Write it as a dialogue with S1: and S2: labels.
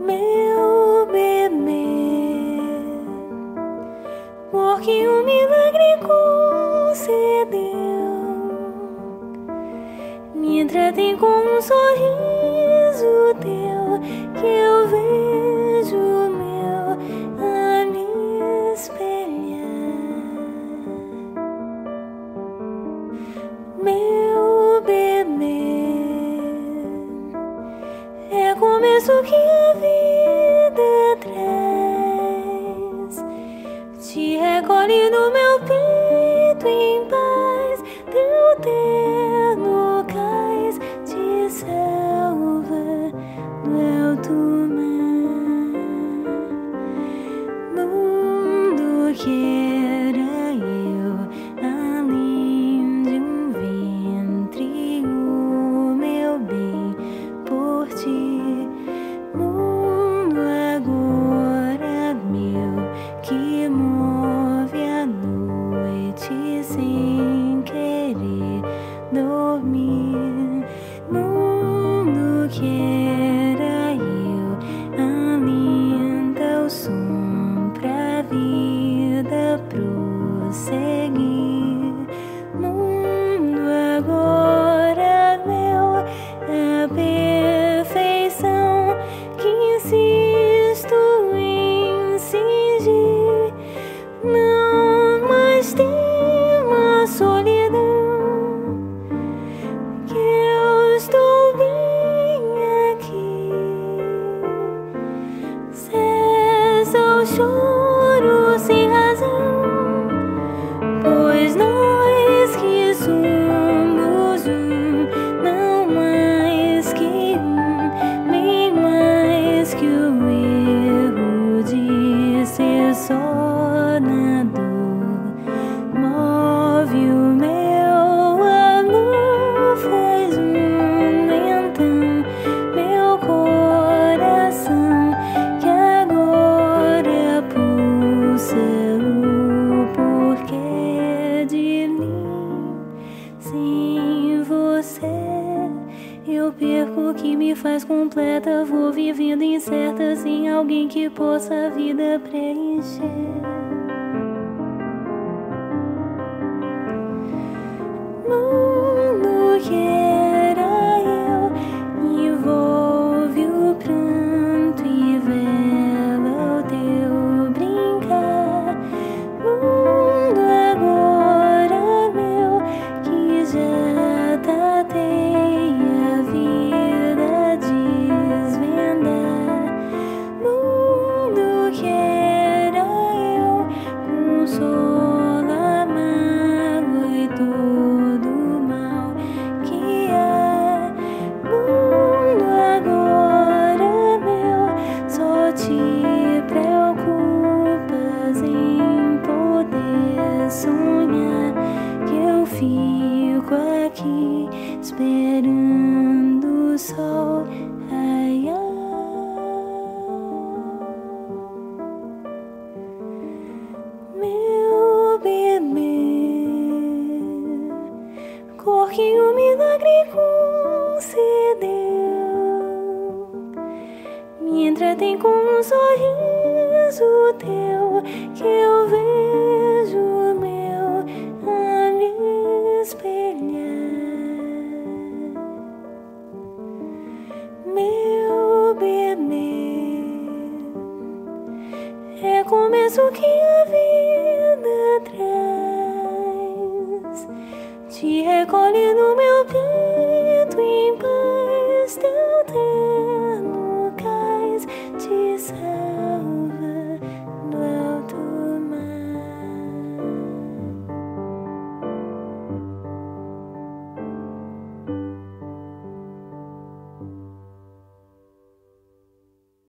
S1: Meu bebê, porque um milagre concedeu, me entretém com um sorriso teu que eu vejo começo que a vida traz. Te recolhe no meu peito em paz, teu terno cais te salva do alto mar. again. So. Eu perco o que me faz completa. Vou vivendo incerta sem alguém que possa a vida preencher. Sonhar que eu fico aqui esperando o sol raiar. Meu bebê, cor que o milagre concedeu, me entretém com um sorriso teu que eu vejo Te recolhe no meu peito